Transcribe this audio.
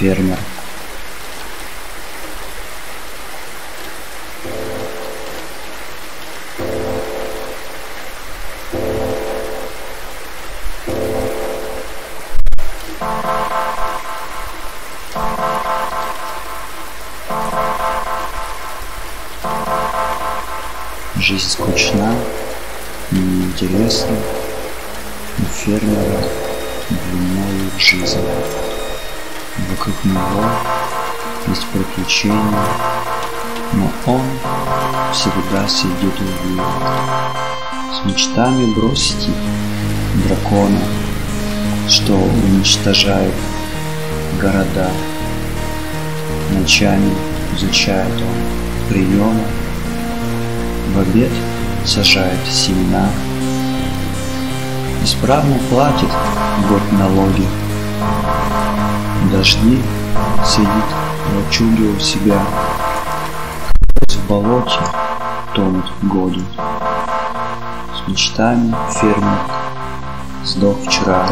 фермер. Жизнь скучна, неинтересна, у фермера длиною жизнь. Вокруг него есть приключения, но он всегда сидит в углу. С мечтами бросить дракона, что уничтожает города. Ночами изучает он приемы, в обед сажает семена, исправно платит год налоги. Дожди сидит у себя, в болоте тонут годы. С мечтами фермер сдох вчера.